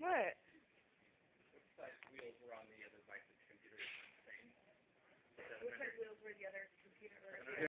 What? Looks like wheels were on the